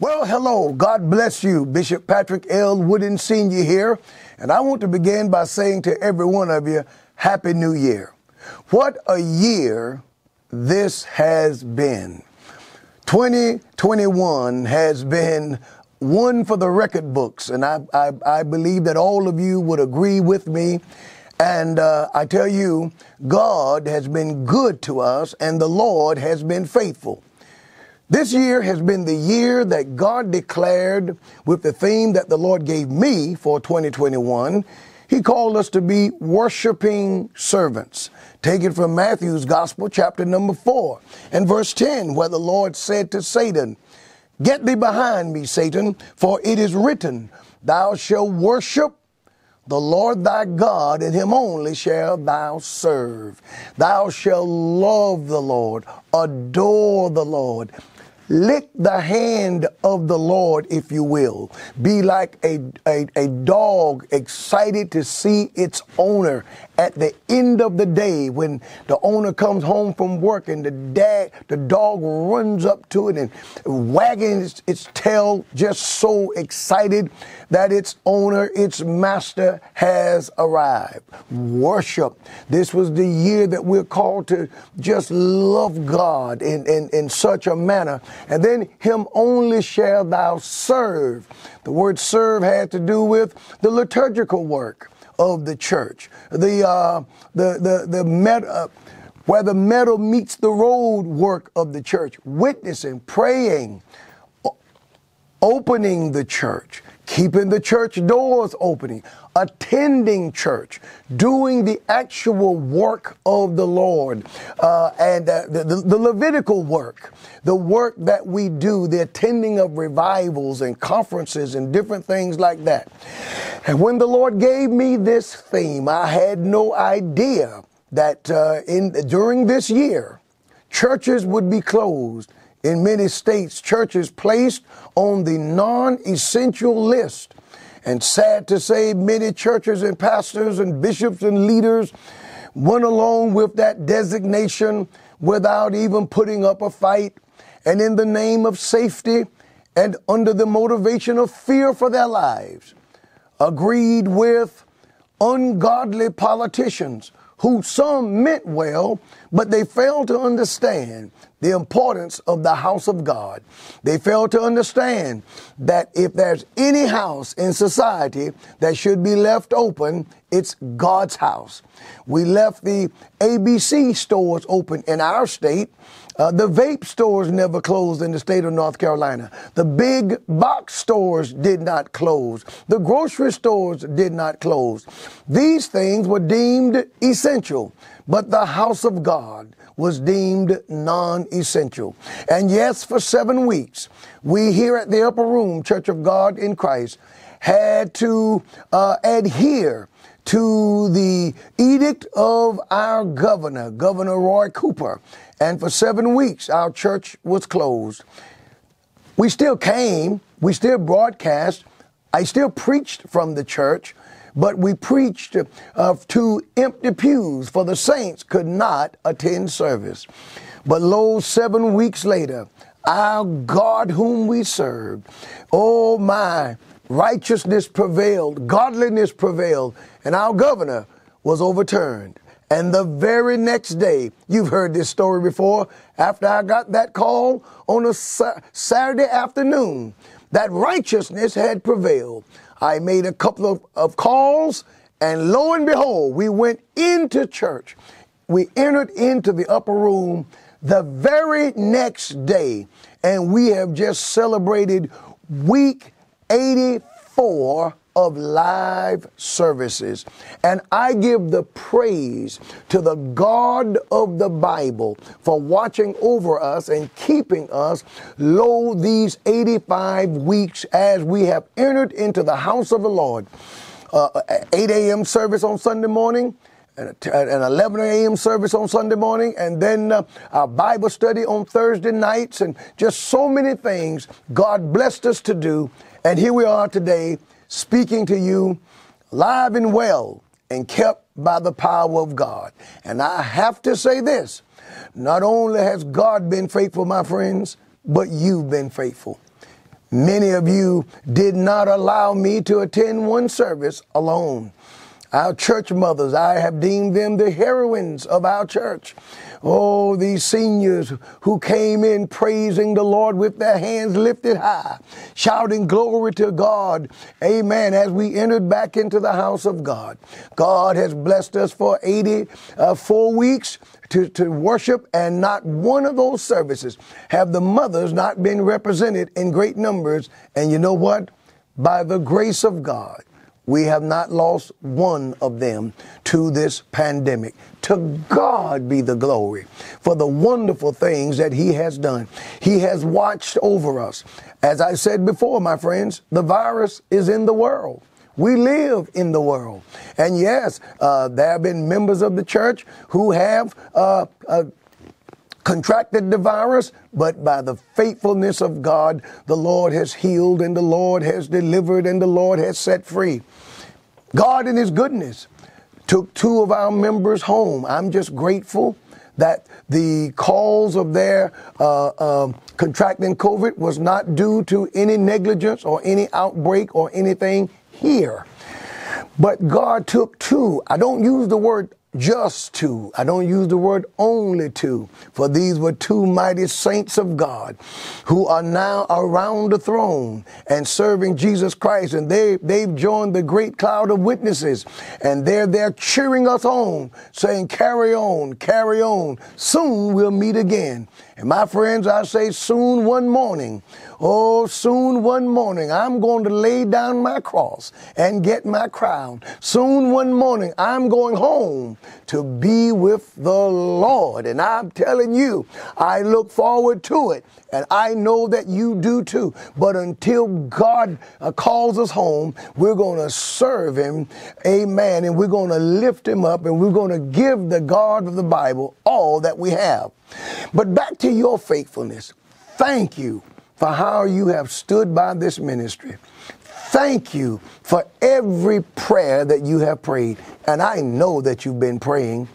Well, hello. God bless you. Bishop Patrick L. Wooden Sr. here. And I want to begin by saying to every one of you, Happy New Year. What a year this has been. 2021 has been one for the record books. And I, I, I believe that all of you would agree with me. And uh, I tell you, God has been good to us and the Lord has been faithful. This year has been the year that God declared with the theme that the Lord gave me for 2021. He called us to be worshiping servants. Taken from Matthew's Gospel, chapter number 4, and verse 10, where the Lord said to Satan, Get thee behind me, Satan, for it is written, Thou shalt worship the Lord thy God, and him only shalt thou serve. Thou shalt love the Lord, adore the Lord, Lick the hand of the Lord, if you will. Be like a, a, a dog excited to see its owner at the end of the day when the owner comes home from work and the dad, the dog runs up to it and wagging its, its tail, just so excited that its owner, its master has arrived. Worship. This was the year that we're called to just love God in, in, in such a manner. And then him only shall thou serve. The word serve had to do with the liturgical work of the church. The, uh, the, the, the met, uh, where the metal meets the road work of the church, witnessing, praying, opening the church, keeping the church doors opening, attending church, doing the actual work of the Lord, uh, and uh, the, the, the Levitical work, the work that we do, the attending of revivals and conferences and different things like that. And when the Lord gave me this theme, I had no idea that uh, in during this year, churches would be closed in many states, churches placed on the non essential list. And sad to say, many churches and pastors and bishops and leaders went along with that designation without even putting up a fight. And in the name of safety and under the motivation of fear for their lives, agreed with ungodly politicians who some meant well, but they failed to understand the importance of the house of God. They failed to understand that if there's any house in society that should be left open, it's God's house. We left the ABC stores open in our state. Uh, the vape stores never closed in the state of North Carolina. The big box stores did not close. The grocery stores did not close. These things were deemed essential, but the house of God was deemed non essential. And yes, for seven weeks, we here at the Upper Room Church of God in Christ had to uh, adhere to the edict of our governor, Governor Roy Cooper. And for seven weeks, our church was closed. We still came, we still broadcast, I still preached from the church, but we preached uh, to empty pews, for the saints could not attend service. But lo, seven weeks later, our God whom we served, oh my, righteousness prevailed, godliness prevailed, and our governor was overturned. And the very next day, you've heard this story before, after I got that call on a Saturday afternoon, that righteousness had prevailed. I made a couple of, of calls, and lo and behold, we went into church. We entered into the upper room the very next day, and we have just celebrated week 84 of live services. And I give the praise to the God of the Bible for watching over us and keeping us low these 85 weeks as we have entered into the house of the Lord. Uh, 8 a.m. service on Sunday morning, and an 11 a.m. service on Sunday morning, and then uh, our Bible study on Thursday nights, and just so many things God blessed us to do. And here we are today speaking to you live and well and kept by the power of God. And I have to say this not only has God been faithful, my friends, but you've been faithful. Many of you did not allow me to attend one service alone. Our church mothers, I have deemed them the heroines of our church. Oh, these seniors who came in praising the Lord with their hands lifted high, shouting glory to God. Amen. As we entered back into the house of God, God has blessed us for 84 uh, weeks to, to worship, and not one of those services have the mothers not been represented in great numbers. And you know what? By the grace of God, we have not lost one of them to this pandemic. To God be the glory for the wonderful things that He has done. He has watched over us. As I said before, my friends, the virus is in the world. We live in the world. And yes, uh, there have been members of the church who have uh, uh, contracted the virus, but by the faithfulness of God, the Lord has healed and the Lord has delivered and the Lord has set free. God, in His goodness, took two of our members home. I'm just grateful that the cause of their uh, uh, contracting COVID was not due to any negligence or any outbreak or anything here. But God took two. I don't use the word just two. I don't use the word only two, for these were two mighty saints of God who are now around the throne and serving Jesus Christ. And they, they've joined the great cloud of witnesses and they're there cheering us on, saying, carry on, carry on. Soon we'll meet again. And my friends, I say soon one morning, oh, soon one morning, I'm going to lay down my cross and get my crown. Soon one morning, I'm going home to be with the Lord. And I'm telling you, I look forward to it. And I know that you do too. But until God uh, calls us home, we're going to serve Him. Amen. And we're going to lift Him up and we're going to give the God of the Bible all that we have. But back to your faithfulness. Thank you for how you have stood by this ministry. Thank you for every prayer that you have prayed. And I know that you've been praying.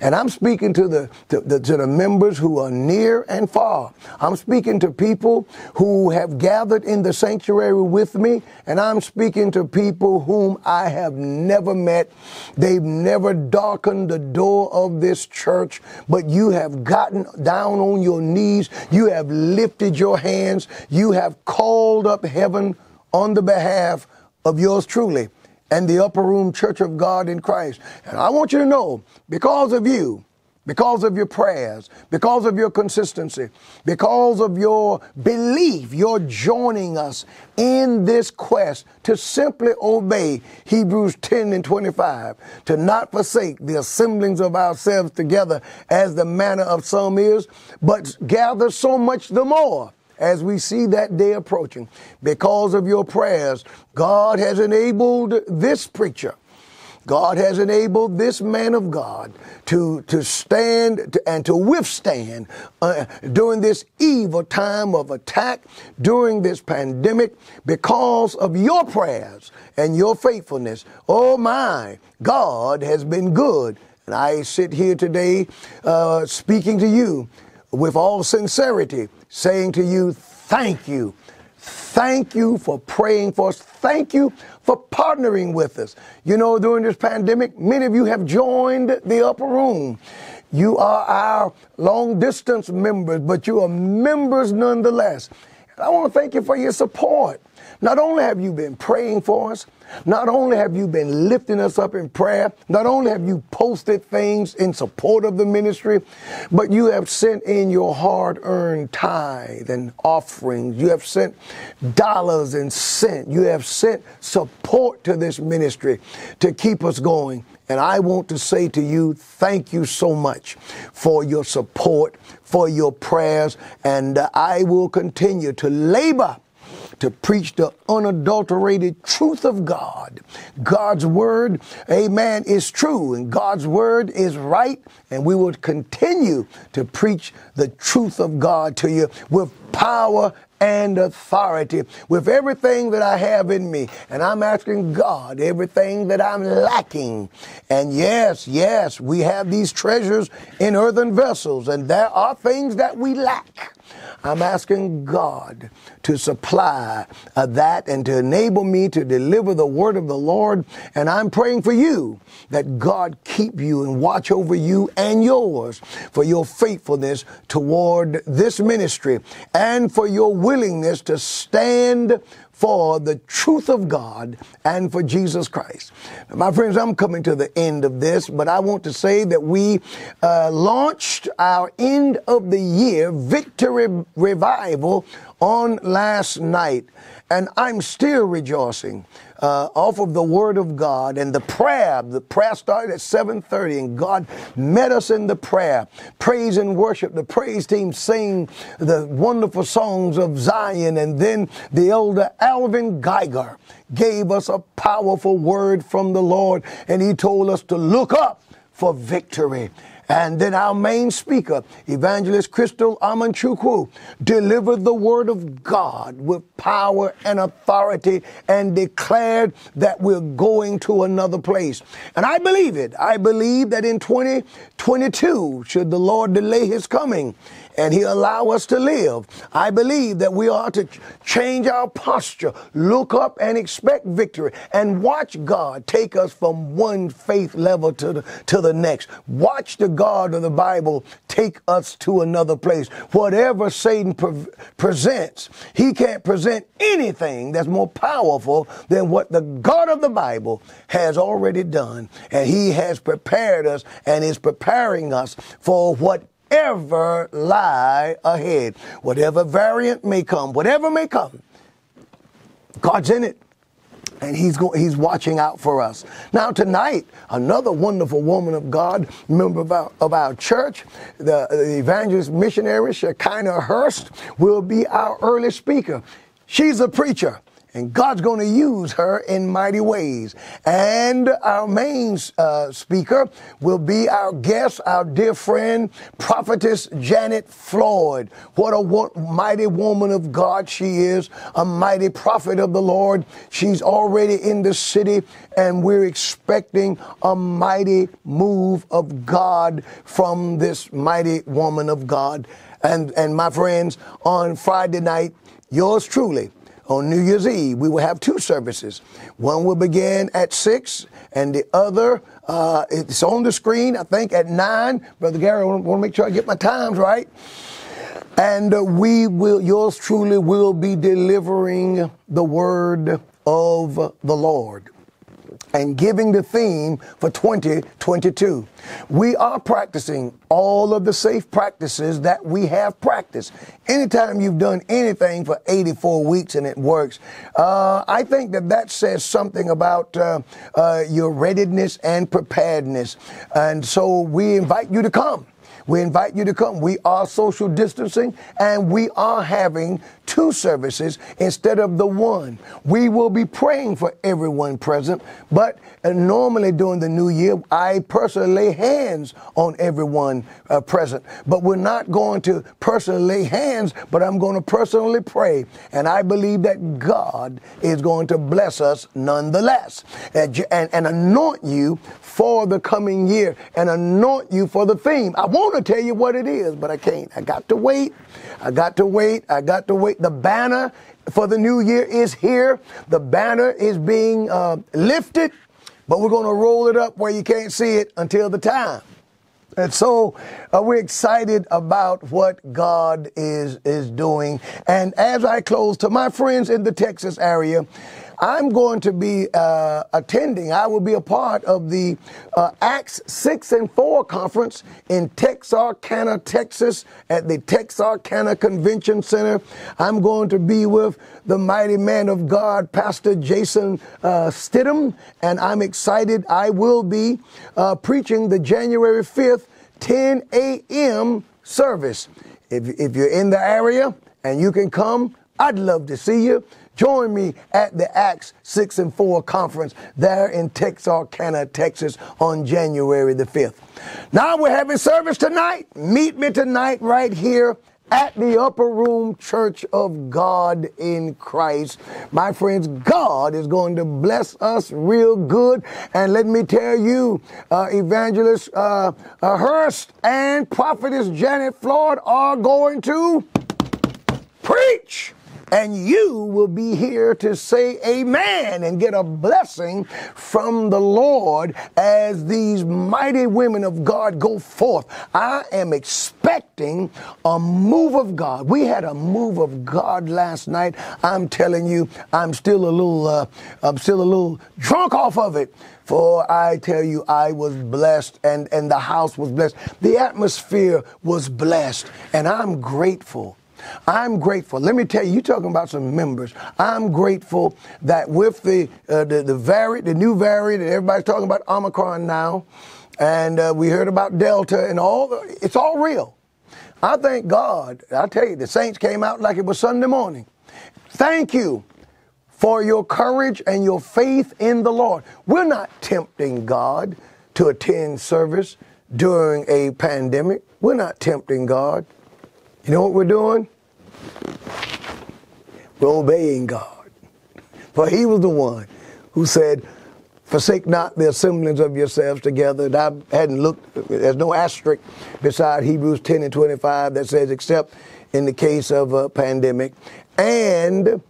And I'm speaking to the, to the, to the members who are near and far. I'm speaking to people who have gathered in the sanctuary with me, and I'm speaking to people whom I have never met. They've never darkened the door of this church, but you have gotten down on your knees. You have lifted your hands. You have called up heaven on the behalf of yours truly and the Upper Room Church of God in Christ. And I want you to know, because of you, because of your prayers, because of your consistency, because of your belief, you're joining us in this quest to simply obey Hebrews 10 and 25, to not forsake the assemblings of ourselves together as the manner of some is, but gather so much the more as we see that day approaching. Because of your prayers, God has enabled this preacher. God has enabled this man of God to, to stand to, and to withstand uh, during this evil time of attack, during this pandemic, because of your prayers and your faithfulness. Oh my, God has been good. And I sit here today uh, speaking to you with all sincerity saying to you, thank you. Thank you for praying for us. Thank you for partnering with us. You know, during this pandemic, many of you have joined the upper room. You are our long distance members, but you are members nonetheless. And I want to thank you for your support. Not only have you been praying for us, not only have you been lifting us up in prayer, not only have you posted things in support of the ministry, but you have sent in your hard earned tithe and offerings. You have sent dollars and cents. You have sent support to this ministry to keep us going. And I want to say to you, thank you so much for your support, for your prayers, and I will continue to labor to preach the unadulterated truth of God. God's word, amen, is true and God's word is right. And we will continue to preach the truth of God to you with power and authority with everything that I have in me. And I'm asking God everything that I'm lacking. And yes, yes, we have these treasures in earthen vessels, and there are things that we lack. I'm asking God to supply uh, that and to enable me to deliver the word of the Lord. And I'm praying for you that God keep you and watch over you and yours for your faithfulness toward this ministry and for your willingness to stand for the truth of God and for Jesus Christ. My friends, I'm coming to the end of this, but I want to say that we uh, launched our end of the year victory revival on last night, and I'm still rejoicing uh, off of the Word of God and the prayer. The prayer started at 7:30, and God met us in the prayer, praise and worship. The praise team sang the wonderful songs of Zion, and then the elder Alvin Geiger gave us a powerful word from the Lord, and he told us to look up for victory. And then our main speaker, Evangelist Crystal Amanchukwu, delivered the word of God with power and authority and declared that we're going to another place. And I believe it. I believe that in 2022, should the Lord delay his coming, and he allow us to live. I believe that we ought to change our posture, look up and expect victory, and watch God take us from one faith level to the, to the next. Watch the God of the Bible take us to another place. Whatever Satan pre- presents, he can't present anything that's more powerful than what the God of the Bible has already done. And he has prepared us and is preparing us for what ever lie ahead. Whatever variant may come, whatever may come, God's in it. And he's going, he's watching out for us. Now tonight, another wonderful woman of God, member of our, of our church, the, the evangelist missionary Shekinah Hurst, will be our early speaker. She's a preacher. And God's going to use her in mighty ways. And our main uh, speaker will be our guest, our dear friend, prophetess Janet Floyd. What a wo- mighty woman of God she is, a mighty prophet of the Lord. She's already in the city, and we're expecting a mighty move of God from this mighty woman of God. And, and my friends, on Friday night, yours truly, on New Year's Eve, we will have two services. One will begin at 6, and the other, uh, it's on the screen, I think, at 9. Brother Gary, I want to make sure I get my times right. And uh, we will, yours truly will be delivering the word of the Lord and giving the theme for 2022. We are practicing all of the safe practices that we have practiced. Anytime you've done anything for 84 weeks and it works, uh, I think that that says something about uh, uh, your readiness and preparedness. And so we invite you to come. We invite you to come. We are social distancing and we are having two services instead of the one. We will be praying for everyone present, but uh, normally during the new year, I personally lay hands on everyone uh, present. But we're not going to personally lay hands, but I'm going to personally pray. And I believe that God is going to bless us nonetheless and, and, and anoint you for the coming year and anoint you for the theme. I want to tell you what it is, but I can't. I got to wait. I got to wait. I got to wait. The banner for the new year is here. The banner is being uh, lifted, but we're going to roll it up where you can't see it until the time. And so uh, we're excited about what God is is doing. And as I close to my friends in the Texas area, I'm going to be uh, attending. I will be a part of the uh, Acts 6 and 4 conference in Texarkana, Texas, at the Texarkana Convention Center. I'm going to be with the mighty man of God, Pastor Jason uh, Stidham, and I'm excited. I will be uh, preaching the January 5th, 10 a.m. service. If, if you're in the area and you can come, I'd love to see you. Join me at the Acts 6 and 4 conference there in Texarkana, Texas on January the 5th. Now we're having service tonight. Meet me tonight right here at the Upper Room Church of God in Christ. My friends, God is going to bless us real good. And let me tell you, uh, Evangelist uh, uh, Hurst and Prophetess Janet Floyd are going to preach and you will be here to say amen and get a blessing from the Lord as these mighty women of God go forth. I am expecting a move of God. We had a move of God last night. I'm telling you, I'm still a little, uh, I'm still a little drunk off of it. For I tell you, I was blessed and, and the house was blessed. The atmosphere was blessed and I'm grateful. I'm grateful. Let me tell you, you're talking about some members. I'm grateful that with the uh, the, the variant, the new variant, and everybody's talking about Omicron now, and uh, we heard about Delta and all. The, it's all real. I thank God. I tell you, the saints came out like it was Sunday morning. Thank you for your courage and your faith in the Lord. We're not tempting God to attend service during a pandemic. We're not tempting God. You know what we're doing? We're obeying God. For he was the one who said, Forsake not the assemblance of yourselves together. And I hadn't looked, there's no asterisk beside Hebrews 10 and 25 that says, except in the case of a pandemic. And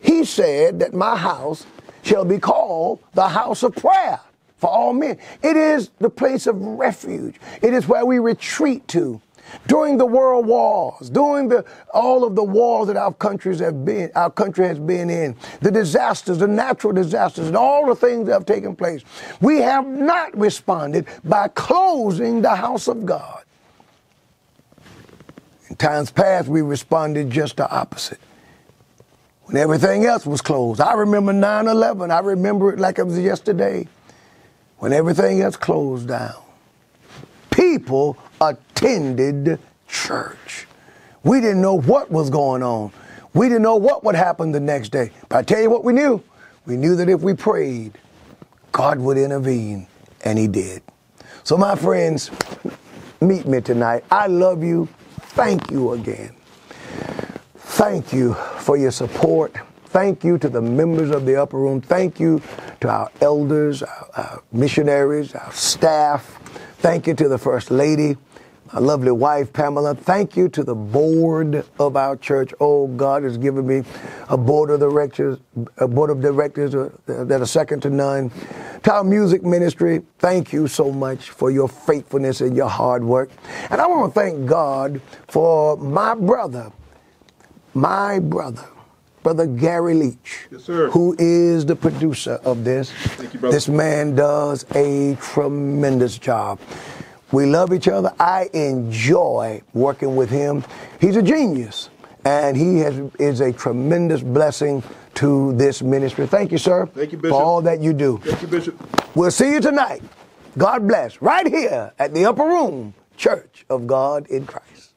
he said that my house shall be called the house of prayer for all men. It is the place of refuge, it is where we retreat to during the world wars, during the, all of the wars that our countries have been, our country has been in, the disasters, the natural disasters, and all the things that have taken place, we have not responded by closing the house of God. In times past, we responded just the opposite. When everything else was closed. I remember 9 11. I remember it like it was yesterday. When everything else closed down. People attended church. We didn't know what was going on. We didn't know what would happen the next day. But I tell you what we knew. We knew that if we prayed, God would intervene, and He did. So, my friends, meet me tonight. I love you. Thank you again. Thank you for your support. Thank you to the members of the upper room. Thank you to our elders, our, our missionaries, our staff. Thank you to the First Lady my lovely wife, Pamela. Thank you to the board of our church. Oh, God has given me a board of directors, a board of directors uh, that are second to none. To our music ministry, thank you so much for your faithfulness and your hard work. And I want to thank God for my brother, my brother, Brother Gary Leach, yes, who is the producer of this. Thank you, brother. This man does a tremendous job. We love each other. I enjoy working with him. He's a genius, and he has, is a tremendous blessing to this ministry. Thank you, sir. Thank you, Bishop. For all that you do. Thank you, Bishop. We'll see you tonight. God bless. Right here at the Upper Room Church of God in Christ.